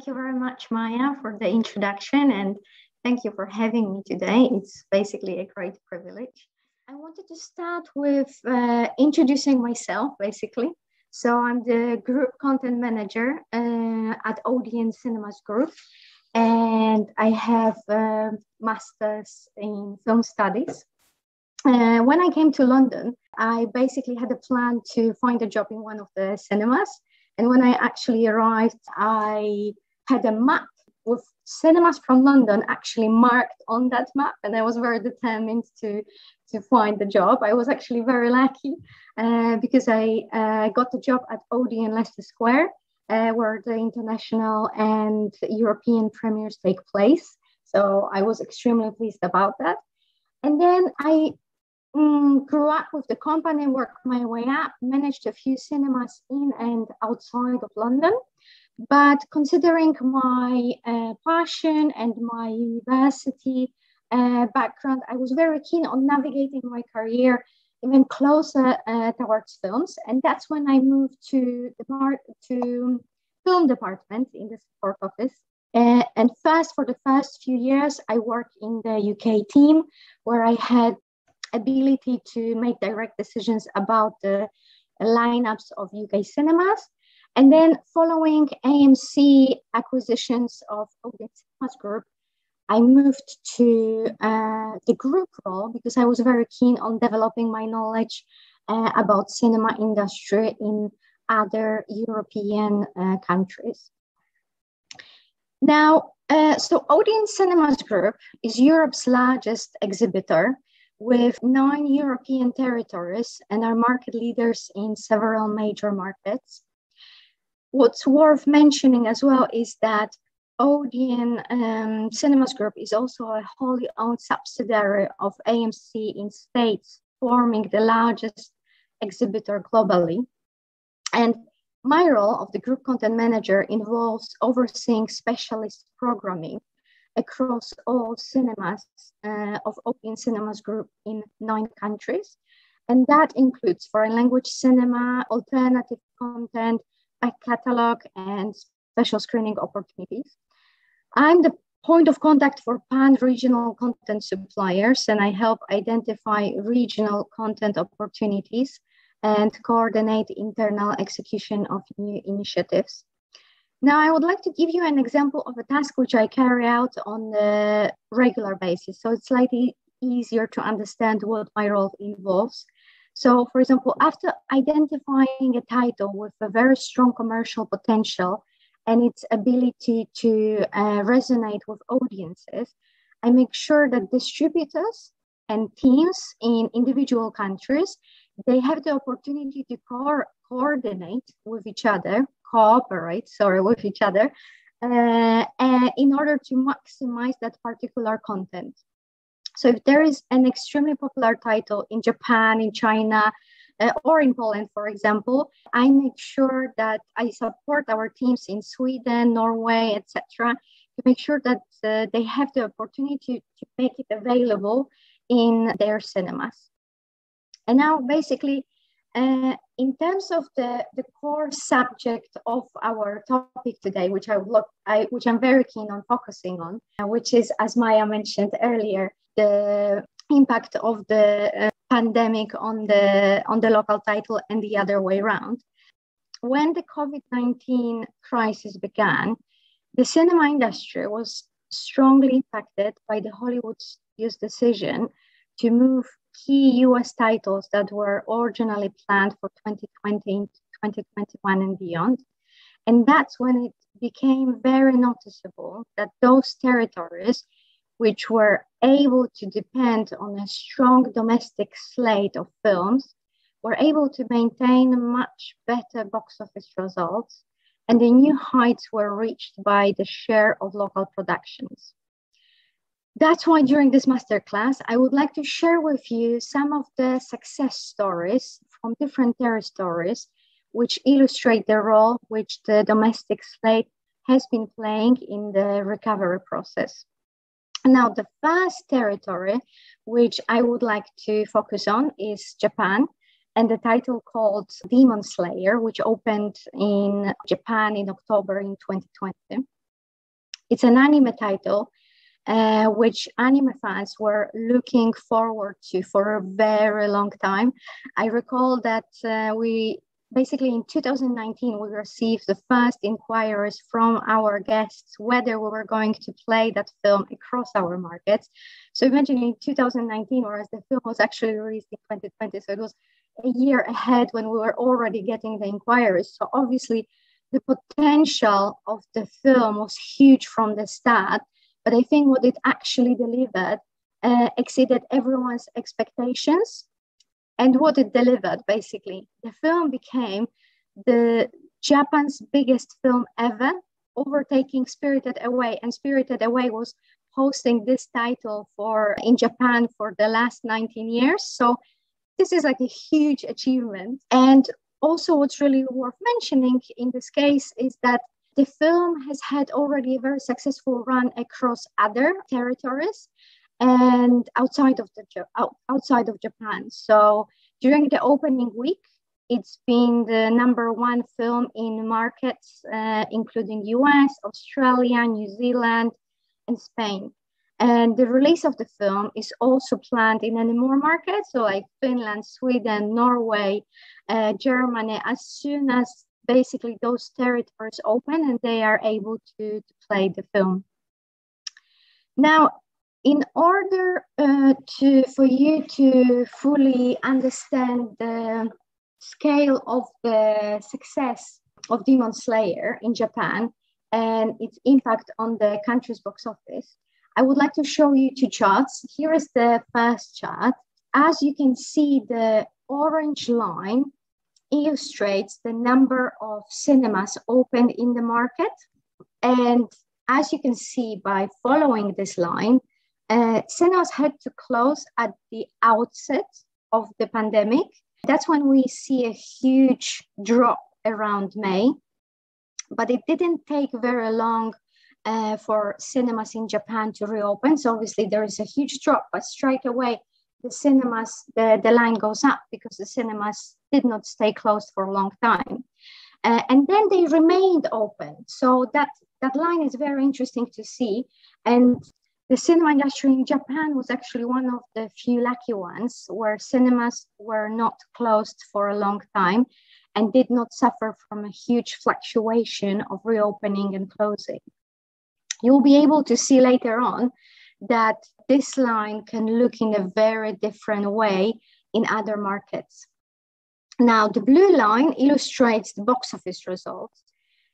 Thank you very much, Maya, for the introduction and thank you for having me today. It's basically a great privilege. I wanted to start with uh, introducing myself, basically. So I'm the group content manager uh, at Odeon Cinemas Group, and I have a master's in film studies. Uh, when I came to London, I basically had a plan to find a job in one of the cinemas. And when I actually arrived, I had a map with cinemas from London actually marked on that map. And I was very determined to, to find the job. I was actually very lucky uh, because I uh, got the job at Odeon Leicester Square, uh, where the international and European premieres take place. So I was extremely pleased about that. And then I mm, grew up with the company, worked my way up, managed a few cinemas in and outside of London. But considering my uh, passion and my university uh, background, I was very keen on navigating my career even closer uh, towards films. And that's when I moved to the bar- to film department in the support office. Uh, and first, for the first few years, I worked in the UK team where I had ability to make direct decisions about the lineups of UK cinemas. And then following AMC acquisitions of Odeon Cinemas Group, I moved to uh, the group role because I was very keen on developing my knowledge uh, about cinema industry in other European uh, countries. Now, uh, so Odeon Cinemas Group is Europe's largest exhibitor with nine European territories and are market leaders in several major markets. What's worth mentioning as well is that Odeon um, Cinemas Group is also a wholly owned subsidiary of AMC in States, forming the largest exhibitor globally. And my role of the group content manager involves overseeing specialist programming across all cinemas uh, of Odeon Cinemas Group in nine countries. And that includes foreign language cinema, alternative content, back catalog, and special screening opportunities. I'm the point of contact for pan-regional content suppliers, and I help identify regional content opportunities and coordinate internal execution of new initiatives. Now, I would like to give you an example of a task which I carry out on a regular basis. So it's slightly easier to understand what my role involves. So, for example, after identifying a title with a very strong commercial potential and its ability to uh, resonate with audiences, I make sure that distributors and teams in individual countries they have the opportunity to co- coordinate with each other cooperate, sorry, with each other uh, uh, in order to maximize that particular content. So if there is an extremely popular title in Japan, in China, uh, or in Poland, for example, I make sure that I support our teams in Sweden, Norway, etc., to make sure that uh, they have the opportunity to make it available in their cinemas. And now, basically, uh, in terms of the, the core subject of our topic today, which I look, I, which I'm very keen on focusing on, which is, as Maya mentioned earlier, the impact of the uh, pandemic on the on the local title and the other way around. When the COVID-19 crisis began, the cinema industry was strongly impacted by the Hollywood studio's decision to move key US titles that were originally planned for 2020, into 2021, and beyond. And that's when it became very noticeable that those territories, which were able to depend on a strong domestic slate of films, were able to maintain much better box office results, and the new heights were reached by the share of local productions. That's why during this masterclass, I would like to share with you some of the success stories from different territories, which illustrate the role which the domestic slate has been playing in the recovery process. Now, the first territory which I would like to focus on is Japan, and the title called Demon Slayer, which opened in Japan in October in 2020. It's an anime title, uh, which anime fans were looking forward to for a very long time. I recall that uh, we basically in 2019 we received the first inquiries from our guests whether we were going to play that film across our markets. So imagine in 2019 whereas the film was actually released in 2020 so it was a year ahead when we were already getting the inquiries. So obviously the potential of the film was huge from the start but i think what it actually delivered uh, exceeded everyone's expectations and what it delivered basically. The film became the japan's biggest film ever overtaking spirited away and spirited away was hosting this title for in japan for the last 19 years. So this is like a huge achievement. And also what's really worth mentioning in this case is that the film has had already a very successful run across other territories and outside of the outside of Japan. So during the opening week, it's been the number one film in markets uh, including US, Australia, New Zealand, and Spain. And the release of the film is also planned in any more markets, so like Finland, Sweden, Norway, uh, Germany, as soon as basically those territories open and they are able to, to play the film. Now, in order uh, to for you to fully understand the scale of the success of Demon Slayer in Japan and its impact on the country's box office, I would like to show you two charts. Here is the first chart. As you can see, the orange line illustrates the number of cinemas opened in the market. And as you can see by following this line, uh, cinemas had to close at the outset of the pandemic. That's when we see a huge drop around May. But it didn't take very long uh, for cinemas in Japan to reopen. So obviously there is a huge drop, but straight away the cinemas, the, the line goes up because the cinemas did not stay closed for a long time. Uh, and then they remained open. So that, that line is very interesting to see. And the cinema industry in Japan was actually one of the few lucky ones where cinemas were not closed for a long time and did not suffer from a huge fluctuation of reopening and closing. You'll be able to see later on that this line can look in a very different way in other markets. Now, the blue line illustrates the box office results.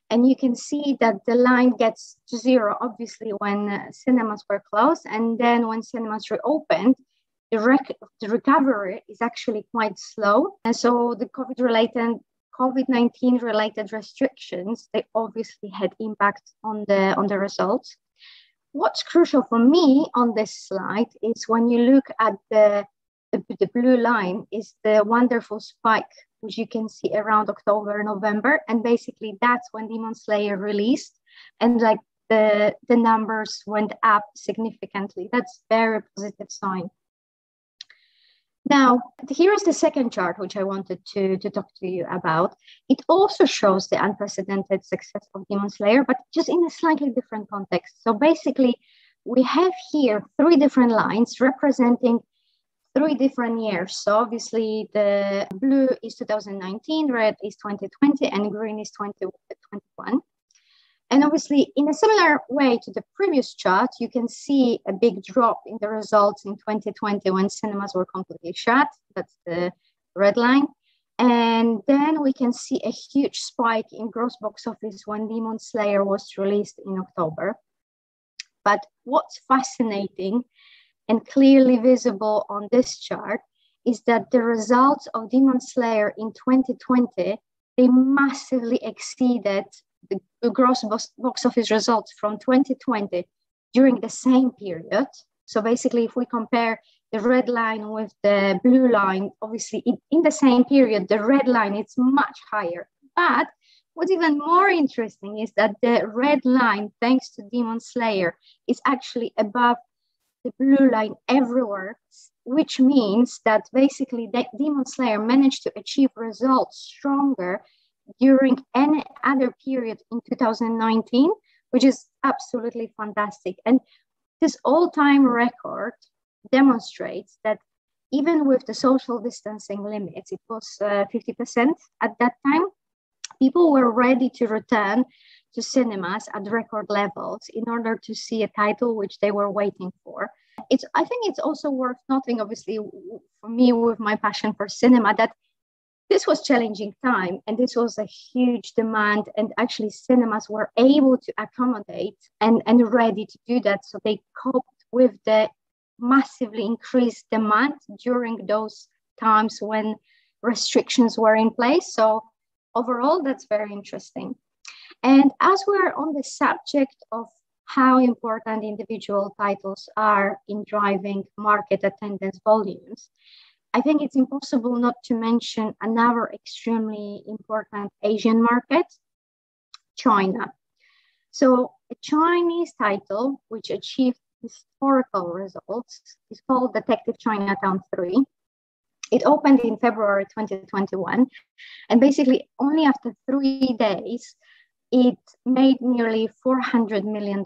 And you can see that the line gets to zero, obviously, when uh, cinemas were closed. And then when cinemas reopened, the, rec- the recovery is actually quite slow. And so the COVID related COVID-19 related restrictions, they obviously had impact on the on the results. What's crucial for me on this slide is when you look at the, the, the blue line is the wonderful spike which you can see around October, November. And basically that's when Demon Slayer released. And like the, the numbers went up significantly. That's very positive sign. Now, here is the second chart, which I wanted to, to talk to you about. It also shows the unprecedented success of Demon Slayer, but just in a slightly different context. So basically, we have here three different lines representing three different years. So obviously the blue is 2019, red is 2020, and green is 2021. And obviously, in a similar way to the previous chart, you can see a big drop in the results in 2020 when cinemas were completely shut. That's the red line. And then we can see a huge spike in gross box office when Demon Slayer was released in October. But what's fascinating and clearly visible on this chart is that the results of Demon Slayer in 2020 they massively exceeded the gross box office results from 2020 during the same period. So basically, if we compare the red line with the blue line, obviously in, in the same period, the red line is much higher. But what's even more interesting is that the red line, thanks to Demon Slayer, is actually above the blue line everywhere, which means that basically the Demon Slayer managed to achieve results stronger during any other period in 2019 which is absolutely fantastic. And this all-time record demonstrates that even with the social distancing limits, it was uh, 50% at that time, people were ready to return to cinemas at record levels in order to see a title which they were waiting for. It's, I think it's also worth noting, obviously, for me with my passion for cinema, that this was challenging time and this was a huge demand and actually cinemas were able to accommodate and, and ready to do that. So they coped with the massively increased demand during those times when restrictions were in place. So overall that's very interesting and as we're on the subject of how important individual titles are in driving market attendance volumes I think it's impossible not to mention another extremely important Asian market, China. So a Chinese title which achieved historical results is called Detective Chinatown 3. It opened in February 2021. And basically, only after three days, it made nearly $400 million.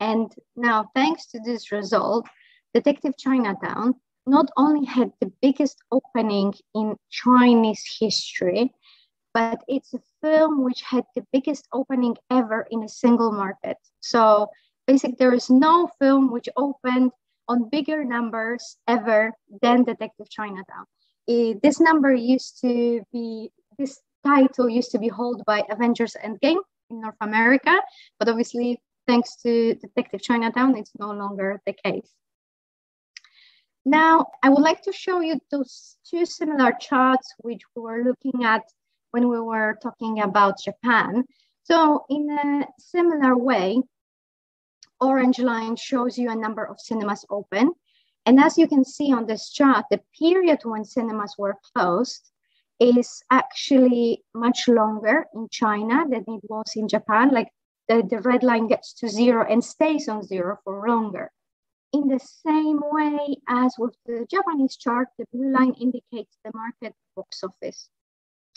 And now, thanks to this result, Detective Chinatown not only had the biggest opening in Chinese history, but it's a film which had the biggest opening ever in a single market. So basically, there is no film which opened on bigger numbers ever than Detective Chinatown. It, this number used to be, this title used to be held by Avengers Endgame in North America, but obviously, thanks to Detective Chinatown, it's no longer the case. Now, I would like to show you those two similar charts which we were looking at when we were talking about Japan. So in a similar way, orange line shows you a number of cinemas open. And as you can see on this chart, the period when cinemas were closed is actually much longer in China than it was in Japan. Like the, the red line gets to zero and stays on zero for longer. In the same way as with the Japanese chart, the blue line indicates the market box office.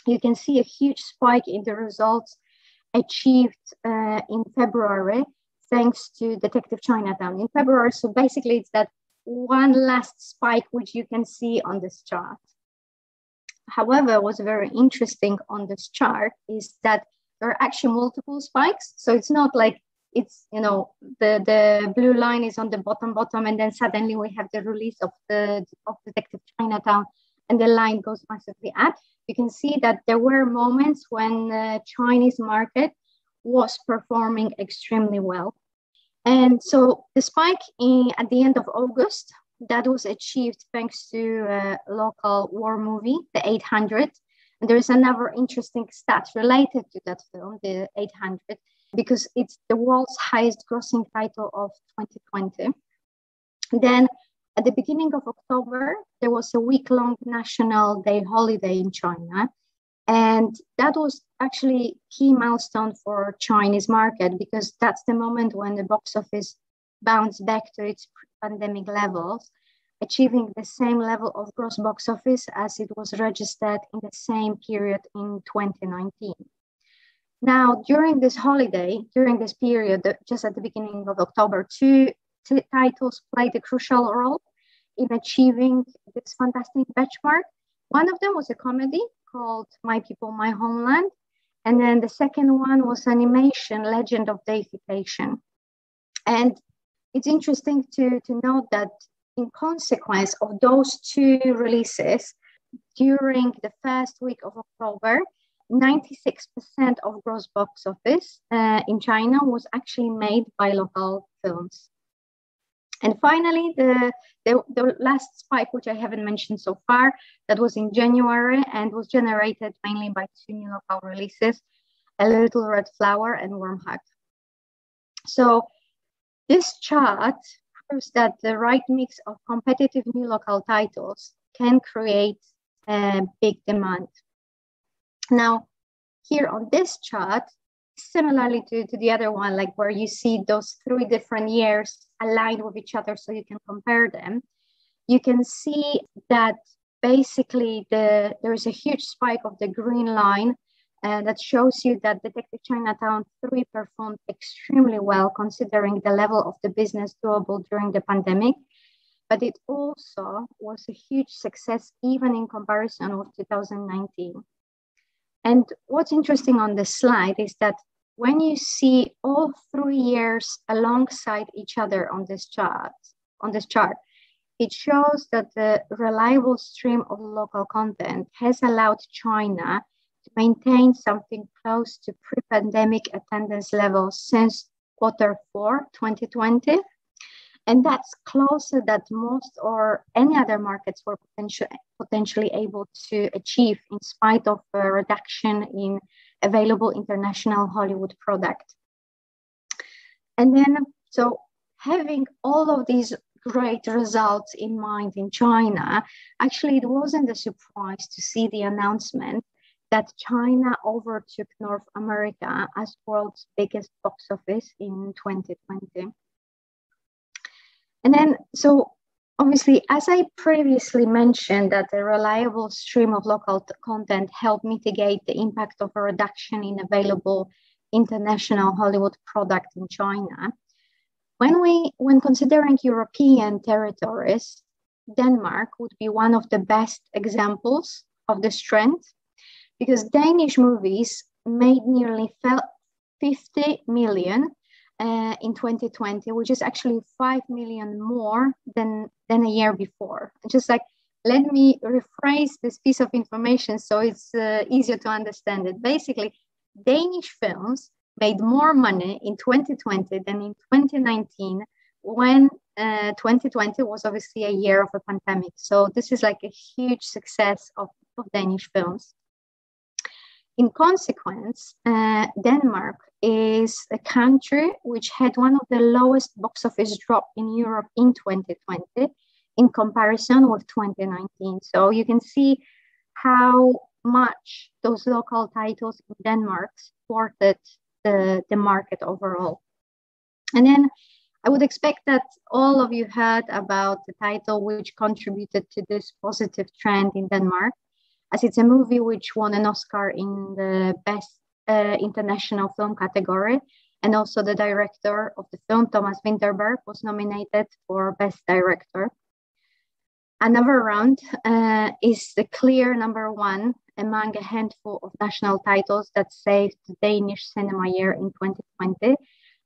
You can see a huge spike in the results achieved uh, in February thanks to Detective Chinatown in February. So basically, it's that one last spike which you can see on this chart. However, what's very interesting on this chart is that there are actually multiple spikes. So it's not like it's you know the the blue line is on the bottom bottom and then suddenly we have the release of the of detective chinatown and the line goes massively up you can see that there were moments when the chinese market was performing extremely well and so the spike in, at the end of august that was achieved thanks to a local war movie the 800 and there is another interesting stat related to that film the 800 because it's the world's highest grossing title of 2020. Then at the beginning of October, there was a week long National Day holiday in China. And that was actually key milestone for Chinese market because that's the moment when the box office bounced back to its pandemic levels, achieving the same level of gross box office as it was registered in the same period in 2019. Now, during this holiday, during this period, just at the beginning of October, two t- titles played a crucial role in achieving this fantastic benchmark. One of them was a comedy called My People, My Homeland. And then the second one was animation, Legend of Deification. And it's interesting to, to note that in consequence of those two releases, during the first week of October, 96% of gross box office uh, in China was actually made by local films. And finally, the, the, the, last spike, which I haven't mentioned so far, that was in January and was generated mainly by two new local releases, A Little Red Flower and Warm Hug. So this chart proves that the right mix of competitive new local titles can create a big demand. Now, here on this chart, similarly to, to the other one, like where you see those three different years aligned with each other so you can compare them, you can see that basically the there is a huge spike of the green line And that shows you that Detective Chinatown 3 performed extremely well considering the level of the business doable during the pandemic. But it also was a huge success even in comparison with 2019. And what's interesting on this slide is that when you see all three years alongside each other on this chart, on this chart, it shows that the reliable stream of local content has allowed China maintain something close to pre-pandemic attendance levels since quarter four 2020 and that's closer that most or any other markets were potentially potentially able to achieve in spite of a reduction in available international Hollywood product. And then, so having all of these great results in mind in China, actually, it wasn't a surprise to see the announcement that China overtook North America as world's biggest box office in 2020. And then, so obviously, as I previously mentioned, that a reliable stream of local content helped mitigate the impact of a reduction in available international Hollywood product in China. When we, when considering European territories, Denmark would be one of the best examples of the strength because Danish movies made nearly 50 million uh, in 2020, which is actually 5 million more than, than a year before. Just like, let me rephrase this piece of information so it's uh, easier to understand it. Basically, Danish films made more money in 2020 than in 2019 when uh, 2020 was obviously a year of a pandemic. So this is like a huge success of, of Danish films. In consequence, uh, Denmark is a country which had one of the lowest box office drop in Europe in 2020 in comparison with 2019. So you can see how much those local titles in Denmark supported the, the market overall. And then I would expect that all of you heard about the title which contributed to this positive trend in Denmark as it's a movie which won an Oscar in the Best uh, International Film category. And also, the director of the film, Thomas Vinterberg, was nominated for Best Director. Another round uh, is the clear number one among a handful of national titles that saved the Danish cinema year in 2020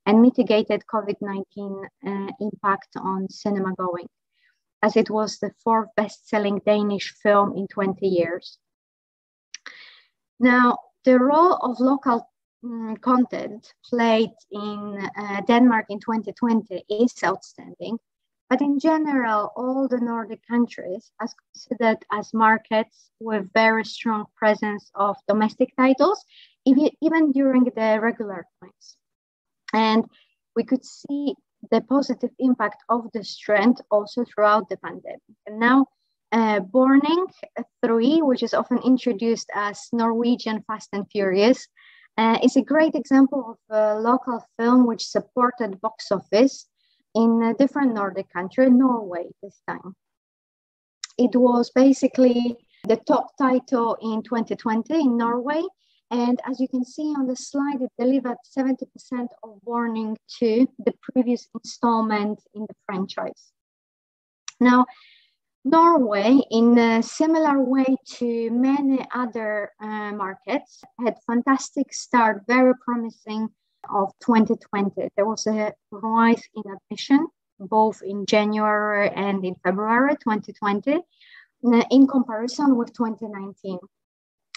and mitigated COVID 19 uh, impact on cinema going as it was the fourth best selling Danish film in 20 years. Now, the role of local um, content played in uh, Denmark in 2020 is outstanding, but in general, all the Nordic countries are considered as markets with very strong presence of domestic titles, even during the regular times. And we could see the positive impact of this trend also throughout the pandemic. And now, uh, Børning 3, which is often introduced as Norwegian Fast and Furious, uh, is a great example of a local film which supported box office in a different Nordic country, Norway this time. It was basically the top title in 2020 in Norway and as you can see on the slide, it delivered 70% of warning to the previous installment in the franchise. Now, Norway, in a similar way to many other uh, markets, had fantastic start, very promising of 2020. There was a rise in admission, both in January and in February 2020, uh, in comparison with 2019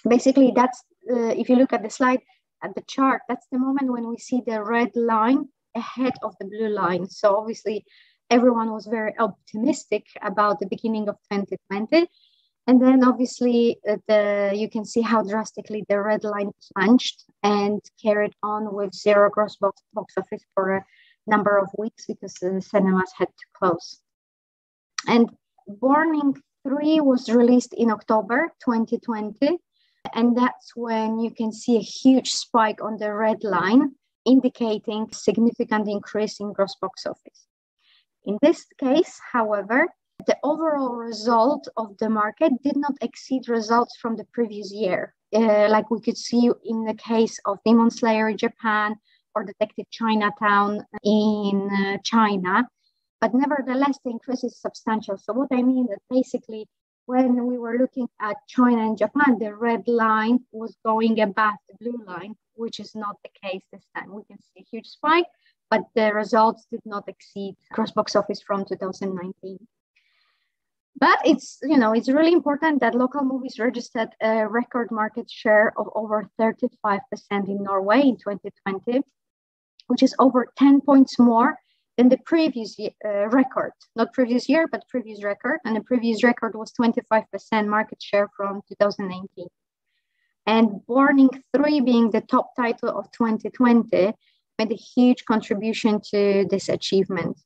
basically that's uh, if you look at the slide at the chart that's the moment when we see the red line ahead of the blue line. So obviously everyone was very optimistic about the beginning of 2020 and then obviously uh, the you can see how drastically the red line plunged and carried on with zero gross box, box office for a number of weeks because the cinemas had to close. And Børning 3 was released in October 2020 and that's when you can see a huge spike on the red line, indicating significant increase in gross box office. In this case, however, the overall result of the market did not exceed results from the previous year. uh, like we could see in the case of Demon Slayer in Japan or Detective Chinatown in uh, China. But nevertheless, the increase is substantial. So what I mean is basically when we were looking at China and Japan, the red line was going above the blue line, which is not the case this time. We can see a huge spike, but the results did not exceed gross box office from 2019. But it's you know it's really important that local movies registered a record market share of over 35% in Norway in 2020, which is over 10 points more than the previous uh, record, not previous year, but previous record. And the previous record was 25% market share from 2019. And Børning 3 being the top title of 2020 made a huge contribution to this achievement.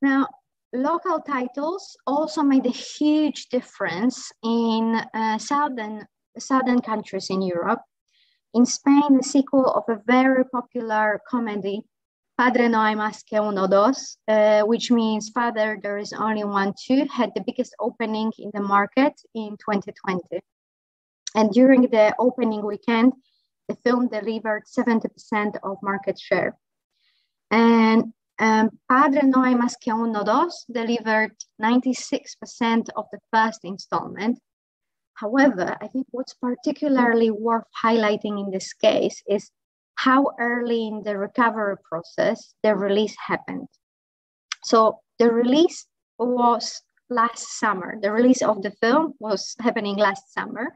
Now, local titles also made a huge difference in uh, southern, southern countries in Europe. In Spain, the sequel of a very popular comedy Padre no hay más que uno dos, uh, which means Father, there is only one two, had the biggest opening in the market in 2020. And during the opening weekend, the film delivered 70% of market share. And um, Padre no hay más que uno dos delivered 96% of the first installment. However, I think what's particularly worth highlighting in this case is how early in the recovery process the release happened. So the release was last summer. The release of the film was happening last summer.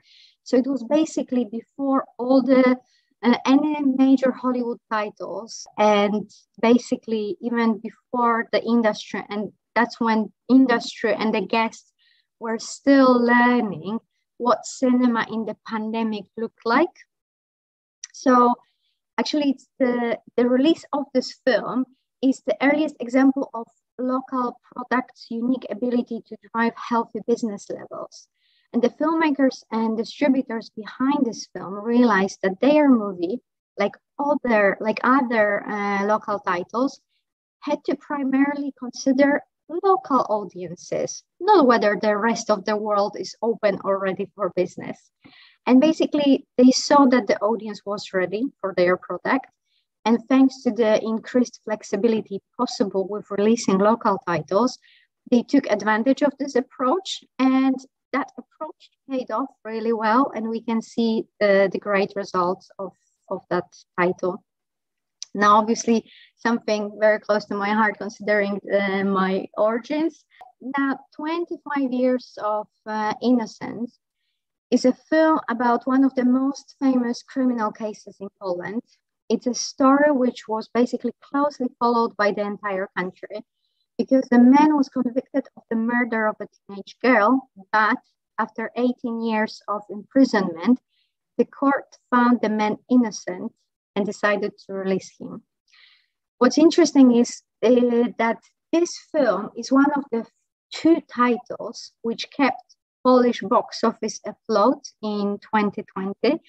So it was basically before all the uh, any major Hollywood titles, and basically even before the industry, and that's when industry and the guests were still learning what cinema in the pandemic looked like. So Actually, it's the, the release of this film is the earliest example of local products' unique ability to drive healthy business levels. And the filmmakers and distributors behind this film realized that their movie, like other like other uh, local titles, had to primarily consider local audiences, not whether the rest of the world is open already for business. And basically, they saw that the audience was ready for their product. And thanks to the increased flexibility possible with releasing local titles, they took advantage of this approach. And that approach paid off really well. And we can see uh, the great results of, of that title. Now, obviously, something very close to my heart considering uh, my origins. Now, 25 years of uh, innocence is a film about one of the most famous criminal cases in Poland. It's a story which was basically closely followed by the entire country because the man was convicted of the murder of a teenage girl, but after 18 years of imprisonment, the court found the man innocent and decided to release him. What's interesting is uh, that this film is one of the two titles which kept Polish box office afloat in 2020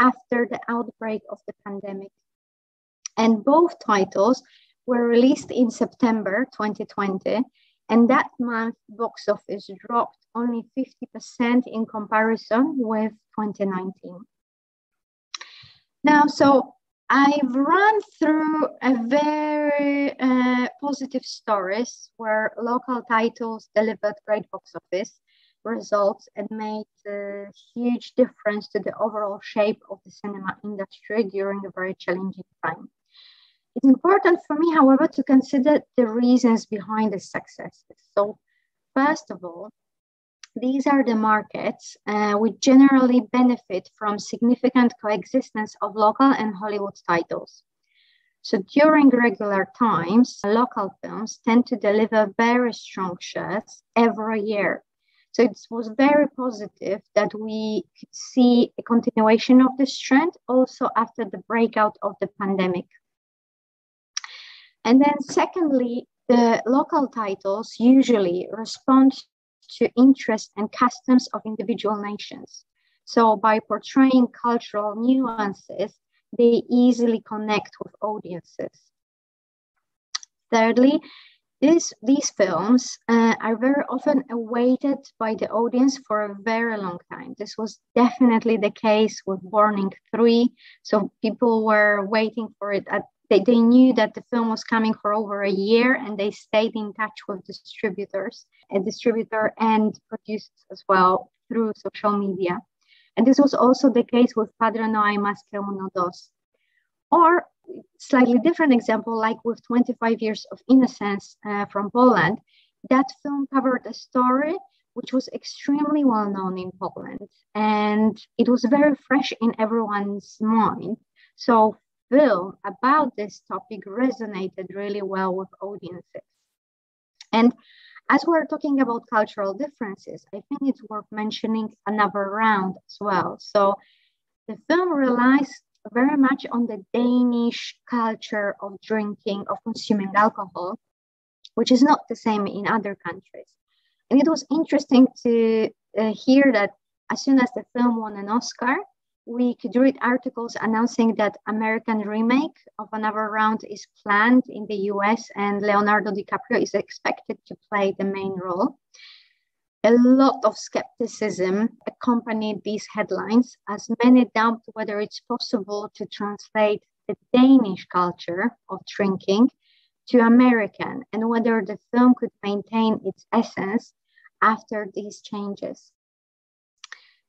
after the outbreak of the pandemic. And both titles were released in September 2020, and that month box office dropped only 50% in comparison with 2019. Now, so I've run through a very uh, positive stories where local titles delivered great box office results and made a huge difference to the overall shape of the cinema industry during a very challenging time. It's important for me, however, to consider the reasons behind the successes. So, first of all, these are the markets uh, which generally benefit from significant coexistence of local and Hollywood titles. So during regular times, local films tend to deliver very strong shares every year so it was very positive that we could see a continuation of this trend also after the breakout of the pandemic. And then secondly, the local titles usually respond to interests and customs of individual nations. So by portraying cultural nuances, they easily connect with audiences. Thirdly, These, these films uh, are very often awaited by the audience for a very long time. This was definitely the case with Børning 3. So people were waiting for it. At, they, they knew that the film was coming for over a year and they stayed in touch with distributors, a distributor and producers as well through social media. And this was also the case with Padre No hay más que uno dos. Or slightly different example, like with 25 Years of Innocence uh, from Poland, that film covered a story which was extremely well known in Poland and it was very fresh in everyone's mind. So, film about this topic resonated really well with audiences. And as we're talking about cultural differences, I think it's worth mentioning another round as well. So, the film relies very much on the Danish culture of drinking, of consuming alcohol, which is not the same in other countries. And it was interesting to uh, hear that as soon as the film won an Oscar, we could read articles announcing that American remake of another round is planned in the US and Leonardo DiCaprio is expected to play the main role a lot of skepticism accompanied these headlines, as many doubt whether it's possible to translate the Danish culture of drinking to American and whether the film could maintain its essence after these changes.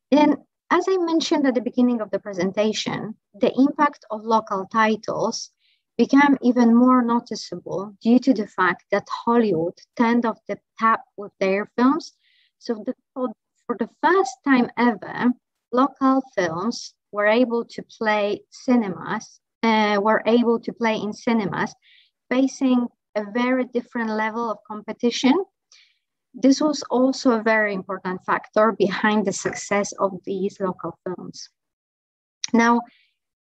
Then, as I mentioned at the beginning of the presentation, the impact of local titles became even more noticeable due to the fact that Hollywood turned off the tap with their films so the, for, for the first time ever, local films were able to play cinemas, uh, were able to play in cinemas, facing a very different level of competition. This was also a very important factor behind the success of these local films. Now,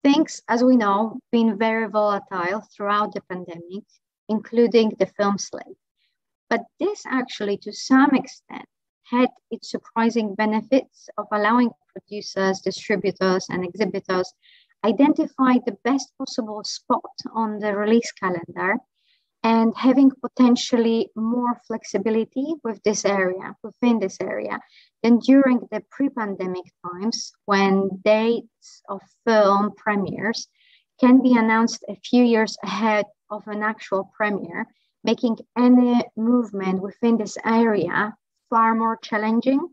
things, as we know, been very volatile throughout the pandemic, including the film slate. But this actually, to some extent, had its surprising benefits of allowing producers, distributors, and exhibitors identify the best possible spot on the release calendar and having potentially more flexibility with this area, within this area, than during the pre-pandemic times when dates of film premieres can be announced a few years ahead of an actual premiere, making any movement within this area far more challenging.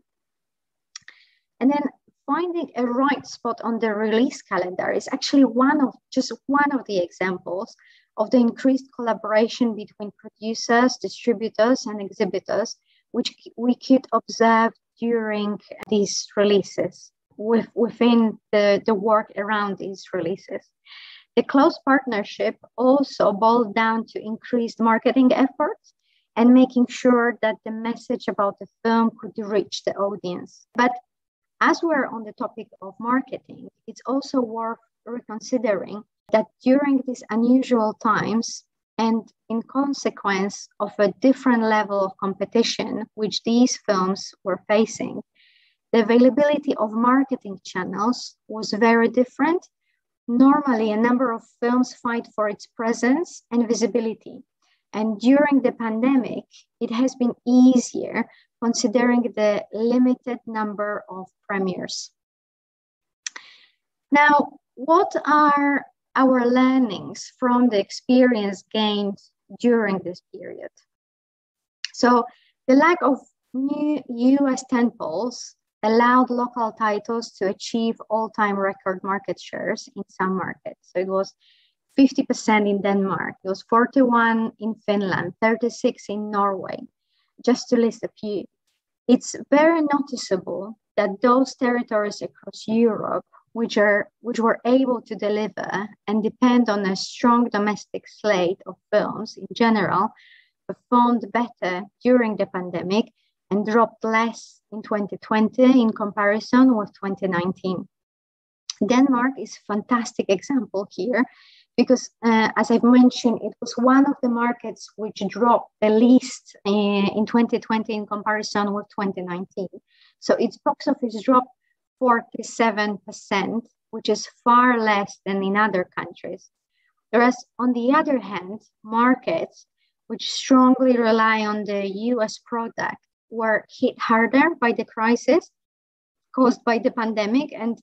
And then finding a right spot on the release calendar is actually one of just one of the examples of the increased collaboration between producers, distributors, and exhibitors, which we could observe during these releases with, within the, the work around these releases. The close partnership also boiled down to increased marketing efforts and making sure that the message about the film could reach the audience. But as we're on the topic of marketing, it's also worth reconsidering that during these unusual times and in consequence of a different level of competition which these films were facing, the availability of marketing channels was very different. Normally, a number of films fight for its presence and visibility, and during the pandemic, it has been easier considering the limited number of premieres. Now, what are our learnings from the experience gained during this period? So, the lack of new US tentpoles allowed local titles to achieve all-time record market shares in some markets. So it was 50% in Denmark, it was 41 in Finland, 36 in Norway, just to list a few. It's very noticeable that those territories across Europe which are which were able to deliver and depend on a strong domestic slate of films in general performed better during the pandemic and dropped less in 2020 in comparison with 2019. Denmark is a fantastic example here because uh, as I've mentioned, it was one of the markets which dropped the least in, in 2020 in comparison with 2019. So its box office dropped 47%, which is far less than in other countries. Whereas on the other hand, markets which strongly rely on the US product, were hit harder by the crisis caused by the pandemic. And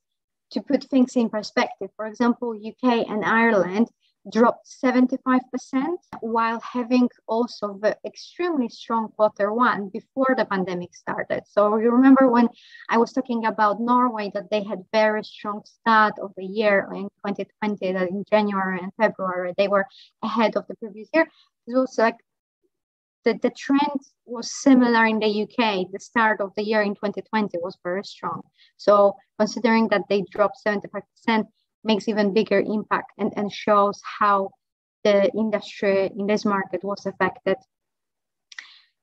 to put things in perspective, for example, UK and Ireland dropped 75% while having also the extremely strong quarter one before the pandemic started. So you remember when I was talking about Norway that they had very strong start of the year in 2020 that in January and February they were ahead of the previous year. It was like the, the trend was similar in the UK. The start of the year in 2020 was very strong. So considering that they dropped 75%, makes even bigger impact and, and shows how the industry in this market was affected.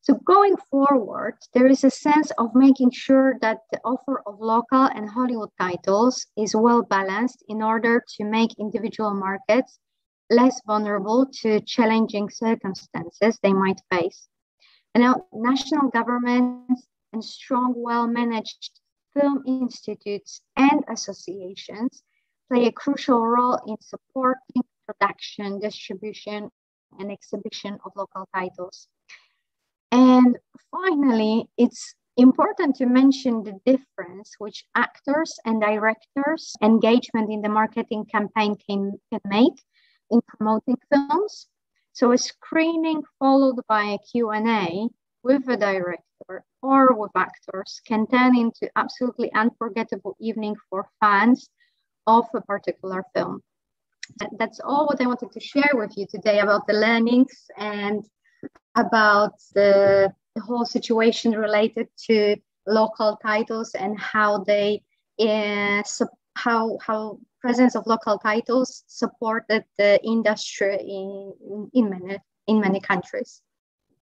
So going forward, there is a sense of making sure that the offer of local and Hollywood titles is well balanced in order to make individual markets less vulnerable to challenging circumstances they might face. And now national governments and strong, well-managed film institutes and associations play a crucial role in supporting production, distribution, and exhibition of local titles. And finally, it's important to mention the difference which actors and directors' engagement in the marketing campaign can, can make in promoting films. So a screening followed by a Q&A with the director or with actors can turn into absolutely unforgettable evening for fans of a particular film. That's all what I wanted to share with you today about the learnings and about the, the whole situation related to local titles and how they uh, how how presence of local titles supported the industry in in many in many countries.